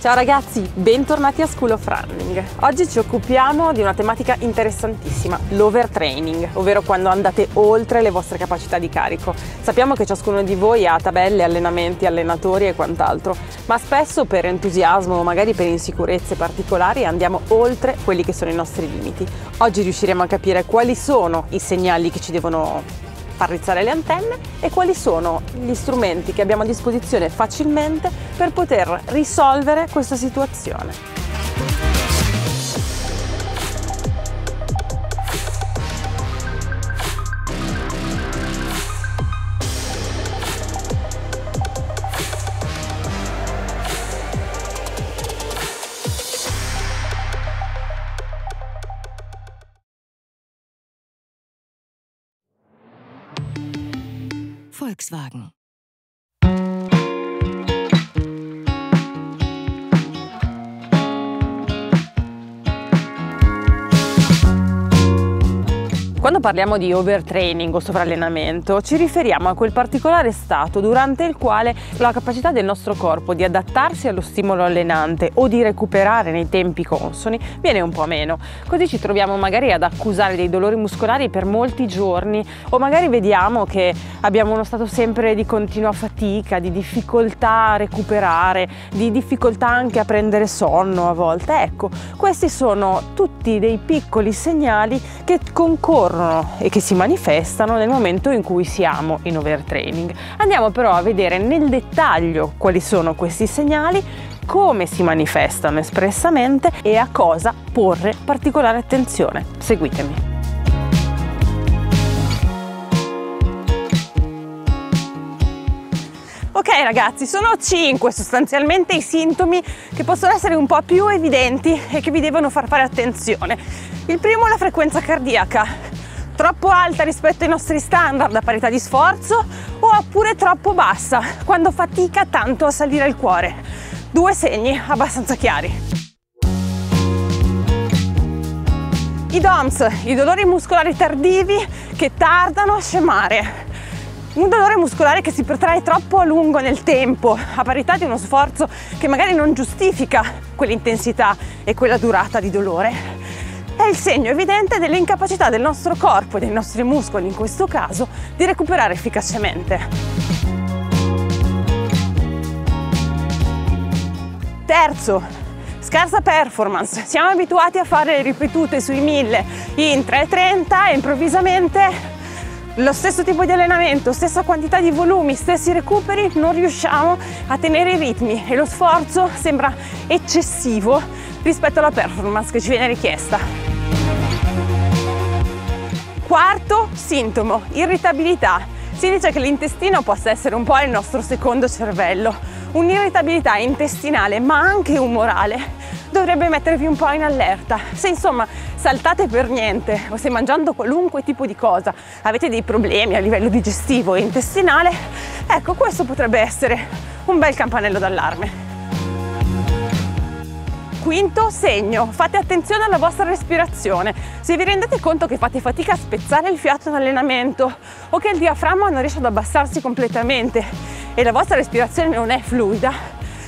Ciao ragazzi, bentornati a School of Running. Oggi ci occupiamo di una tematica interessantissima, l'overtraining, ovvero quando andate oltre le vostre capacità di carico. Sappiamo che ciascuno di voi ha tabelle, allenamenti, allenatori e quant'altro, ma spesso per entusiasmo o magari per insicurezze particolari andiamo oltre quelli che sono i nostri limiti. Oggi riusciremo a capire quali sono i segnali che ci devono far rizzare le antenne e quali sono gli strumenti che abbiamo a disposizione facilmente per poter risolvere questa situazione. Volkswagen. Quando parliamo di overtraining o sovrallenamento ci riferiamo a quel particolare stato durante il quale la capacità del nostro corpo di adattarsi allo stimolo allenante o di recuperare nei tempi consoni viene un po' meno. Così ci troviamo magari ad accusare dei dolori muscolari per molti giorni o magari vediamo che abbiamo uno stato sempre di continua fatica, di difficoltà a recuperare, di difficoltà anche a prendere sonno a volte. Ecco, questi sono tutti dei piccoli segnali che concorrono occorrono e che si manifestano nel momento in cui siamo in overtraining. Andiamo però a vedere nel dettaglio quali sono questi segnali, come si manifestano espressamente e a cosa porre particolare attenzione. Seguitemi. Ok ragazzi, sono 5 sostanzialmente i sintomi che possono essere un po' più evidenti e che vi devono far fare attenzione. Il primo è la frequenza cardiaca troppo alta rispetto ai nostri standard a parità di sforzo oppure troppo bassa quando fatica tanto a salire il cuore. Due segni abbastanza chiari. I DOMS, i dolori muscolari tardivi che tardano a scemare. Un dolore muscolare che si protrae troppo a lungo nel tempo, a parità di uno sforzo che magari non giustifica quell'intensità e quella durata di dolore è il segno evidente dell'incapacità del nostro corpo e dei nostri muscoli in questo caso di recuperare efficacemente. Terzo, scarsa performance. Siamo abituati a fare ripetute sui 1000 in 3.30 e improvvisamente lo stesso tipo di allenamento, stessa quantità di volumi, stessi recuperi, non riusciamo a tenere i ritmi e lo sforzo sembra eccessivo rispetto alla performance che ci viene richiesta. Quarto sintomo, irritabilità. Si dice che l'intestino possa essere un po' il nostro secondo cervello. Un'irritabilità intestinale ma anche umorale dovrebbe mettervi un po' in allerta. Se insomma saltate per niente o se mangiando qualunque tipo di cosa avete dei problemi a livello digestivo e intestinale, ecco questo potrebbe essere un bel campanello d'allarme. Quinto segno, fate attenzione alla vostra respirazione. Se vi rendete conto che fate fatica a spezzare il fiato in allenamento o che il diaframma non riesce ad abbassarsi completamente e la vostra respirazione non è fluida,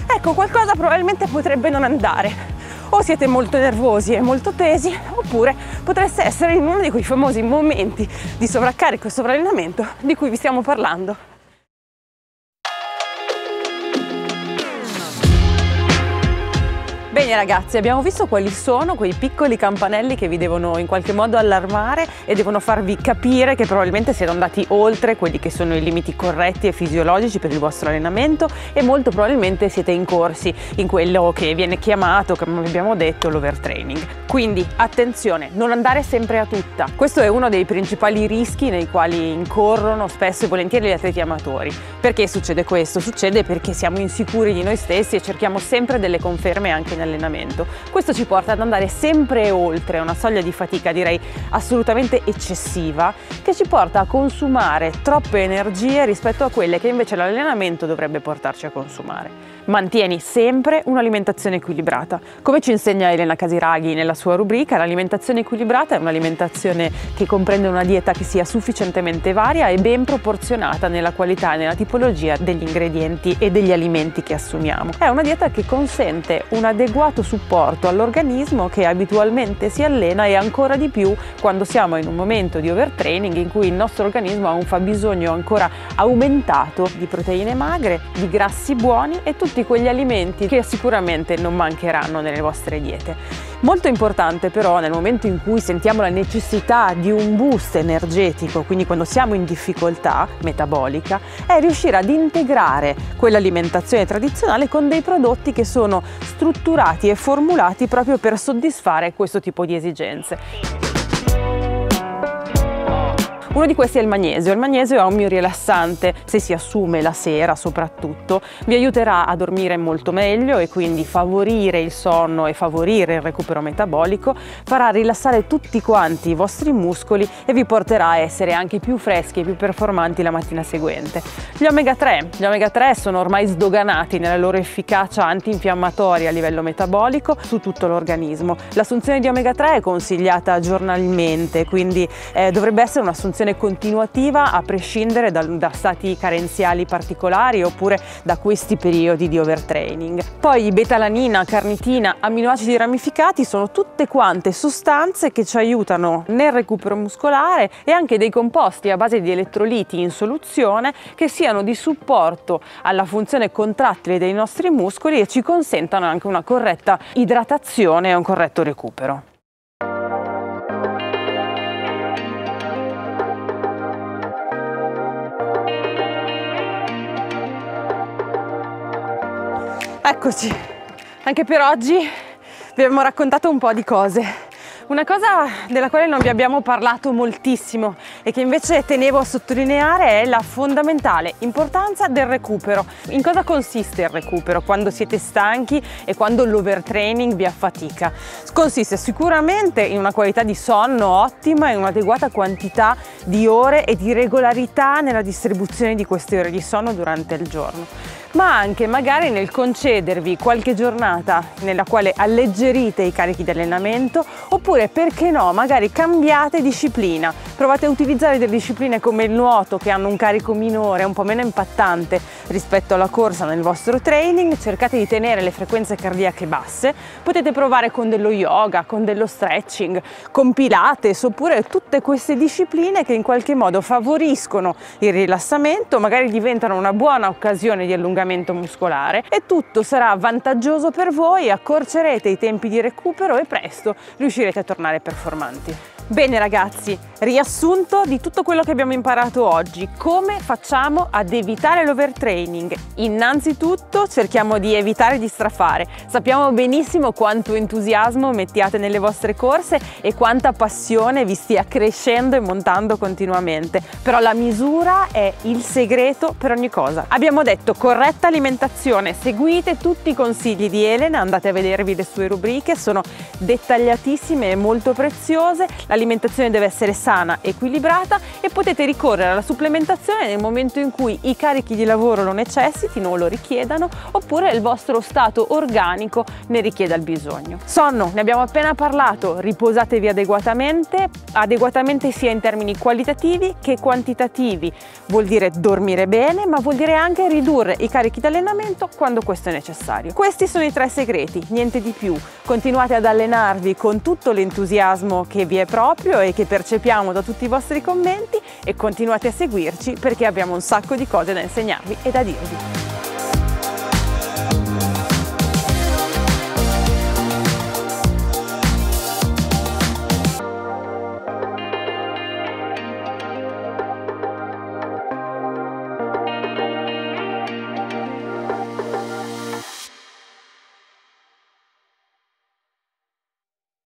ecco qualcosa probabilmente potrebbe non andare. O siete molto nervosi e molto tesi, oppure potreste essere in uno di quei famosi momenti di sovraccarico e sovrallenamento di cui vi stiamo parlando. Bene ragazzi, abbiamo visto quali sono quei piccoli campanelli che vi devono in qualche modo allarmare e devono farvi capire che probabilmente siete andati oltre quelli che sono i limiti corretti e fisiologici per il vostro allenamento e molto probabilmente siete incorsi in quello che viene chiamato, come abbiamo detto, l'overtraining. Quindi attenzione, non andare sempre a tutta. Questo è uno dei principali rischi nei quali incorrono spesso e volentieri gli atleti amatori. Perché succede questo? Succede perché siamo insicuri di noi stessi e cerchiamo sempre delle conferme anche nel in allenamento. Questo ci porta ad andare sempre oltre una soglia di fatica direi assolutamente eccessiva che ci porta a consumare troppe energie rispetto a quelle che invece l'allenamento dovrebbe portarci a consumare. Mantieni sempre un'alimentazione equilibrata. Come ci insegna Elena Casiraghi nella sua rubrica, l'alimentazione equilibrata è un'alimentazione che comprende una dieta che sia sufficientemente varia e ben proporzionata nella qualità e nella tipologia degli ingredienti e degli alimenti che assumiamo. È una dieta che consente un adeguato supporto all'organismo che abitualmente si allena e ancora di più quando siamo in un momento di overtraining in cui il nostro organismo ha un fabbisogno ancora aumentato di proteine magre, di grassi buoni e tutti quegli alimenti che sicuramente non mancheranno nelle vostre diete. Molto importante però nel momento in cui sentiamo la necessità di un boost energetico, quindi quando siamo in difficoltà metabolica, è riuscire ad integrare quell'alimentazione tradizionale con dei prodotti che sono strutturati e formulati proprio per soddisfare questo tipo di esigenze. Uno di questi è il magnesio. Il magnesio è un mio rilassante, se si assume la sera soprattutto, vi aiuterà a dormire molto meglio e quindi favorire il sonno e favorire il recupero metabolico, farà rilassare tutti quanti i vostri muscoli e vi porterà a essere anche più freschi e più performanti la mattina seguente. Gli omega 3, gli omega 3 sono ormai sdoganati nella loro efficacia antinfiammatoria a livello metabolico su tutto l'organismo. L'assunzione di omega 3 è consigliata giornalmente, quindi eh, dovrebbe essere un'assunzione formazione continuativa a prescindere da, da stati carenziali particolari oppure da questi periodi di overtraining. Poi betalanina, carnitina, amminoacidi ramificati sono tutte quante sostanze che ci aiutano nel recupero muscolare e anche dei composti a base di elettroliti in soluzione che siano di supporto alla funzione contrattile dei nostri muscoli e ci consentano anche una corretta idratazione e un corretto recupero. Eccoci, anche per oggi vi abbiamo raccontato un po' di cose. Una cosa della quale non vi abbiamo parlato moltissimo e che invece tenevo a sottolineare è la fondamentale importanza del recupero. In cosa consiste il recupero quando siete stanchi e quando l'overtraining vi affatica? Consiste sicuramente in una qualità di sonno ottima e un'adeguata quantità di ore e di regolarità nella distribuzione di queste ore di sonno durante il giorno ma anche magari nel concedervi qualche giornata nella quale alleggerite i carichi di allenamento oppure perché no, magari cambiate disciplina, provate a utilizzare delle discipline come il nuoto che hanno un carico minore, un po' meno impattante rispetto alla corsa nel vostro training, cercate di tenere le frequenze cardiache basse, potete provare con dello yoga, con dello stretching, con pilates oppure tutte queste discipline che in qualche modo favoriscono il rilassamento, magari diventano una buona occasione di allungamento allungamento muscolare e tutto sarà vantaggioso per voi, accorcerete i tempi di recupero e presto riuscirete a tornare performanti. Bene ragazzi, riassunto di tutto quello che abbiamo imparato oggi, come facciamo ad evitare l'overtraining? Innanzitutto cerchiamo di evitare di strafare, sappiamo benissimo quanto entusiasmo mettiate nelle vostre corse e quanta passione vi stia crescendo e montando continuamente, però la misura è il segreto per ogni cosa. Abbiamo detto corretta alimentazione, seguite tutti i consigli di Elena, andate a vedervi le sue rubriche, sono dettagliatissime e molto preziose l'alimentazione deve essere sana, equilibrata e potete ricorrere alla supplementazione nel momento in cui i carichi di lavoro lo necessitino o lo richiedano oppure il vostro stato organico ne richieda il bisogno. Sonno, ne abbiamo appena parlato, riposatevi adeguatamente, adeguatamente sia in termini qualitativi che quantitativi, vuol dire dormire bene ma vuol dire anche ridurre i carichi di allenamento quando questo è necessario. Questi sono i tre segreti, niente di più. Continuate ad allenarvi con tutto l'entusiasmo che vi è proprio proprio e che percepiamo da tutti i vostri commenti e continuate a seguirci perché abbiamo un sacco di cose da insegnarvi e da dirvi.